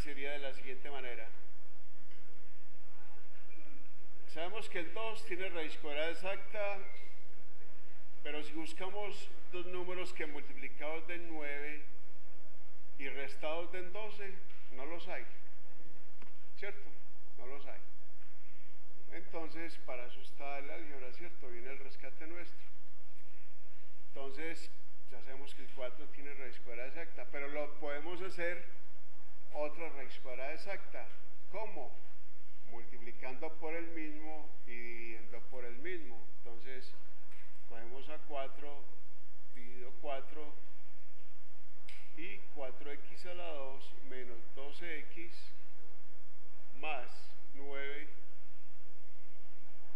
sería de la siguiente manera. Sabemos que el 2 tiene raíz cuadrada exacta, pero si buscamos dos números que multiplicados del 9 y restados del 12, no los hay. ¿Cierto? No los hay. Entonces, para eso está el álgebra, ¿cierto? Viene el rescate nuestro. Entonces, ya sabemos que el 4 tiene raíz cuadrada exacta, pero lo podemos hacer otra raíz cuadrada exacta. ¿Cómo? Multiplicando por el mismo y dividiendo por el mismo. Entonces, cogemos a 4, divido 4 y 4x a la 2 menos 12x más 9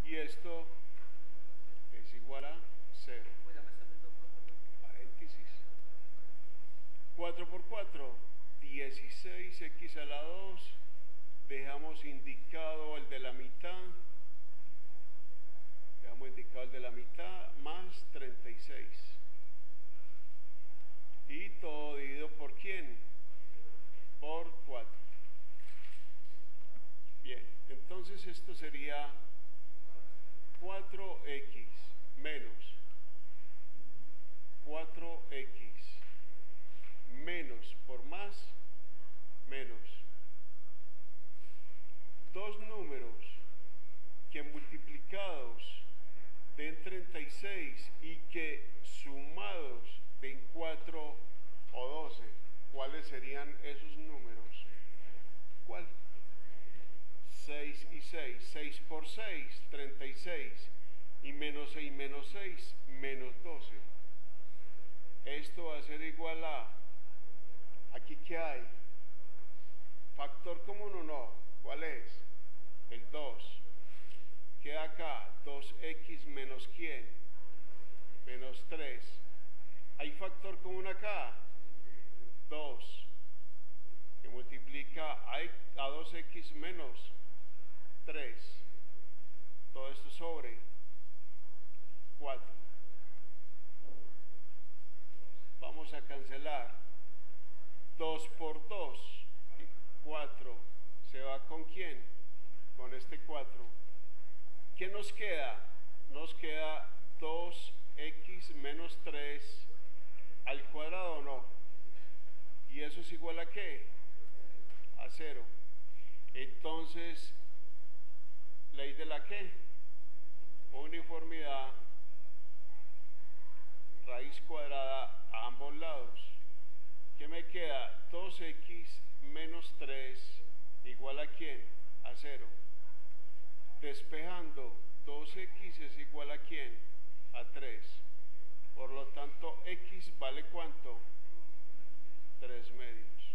y esto es igual a 0. Paréntesis. 4 por 4, 16x a la 2. Dejamos indicado el de la mitad. Dejamos indicado el de la mitad más 36. Y todo dividido por quién? Por 4. Bien, entonces esto sería 4x menos 4x menos por más menos dos números que multiplicados den 36 y que sumados den 4 o 12, ¿cuáles serían esos números? ¿Cuál? 6 y 6, 6 por 6, 36, y menos 6 menos 6, menos 12. Esto va a ser igual a, aquí que hay, factor común o no, ¿cuál es? El 2. Queda acá, 2x menos quién? Menos 3. ¿Hay factor común acá? 2. Que multiplica a 2x menos 3. Todo esto sobre 4. Vamos a cancelar. 2 por 2, 4. ¿Se va con quién? Con este 4. ¿Qué nos queda? Nos queda 2x menos 3 al cuadrado, ¿no? ¿Y eso es igual a qué? A 0. Entonces, ley de la qué? Uniformidad, raíz cuadrada a ambos lados. ¿Qué me queda? 2x menos 3 igual a quién? A 0. Despejando, 2x es igual a quién? A 3. Por lo tanto, x vale cuánto? 3 medios.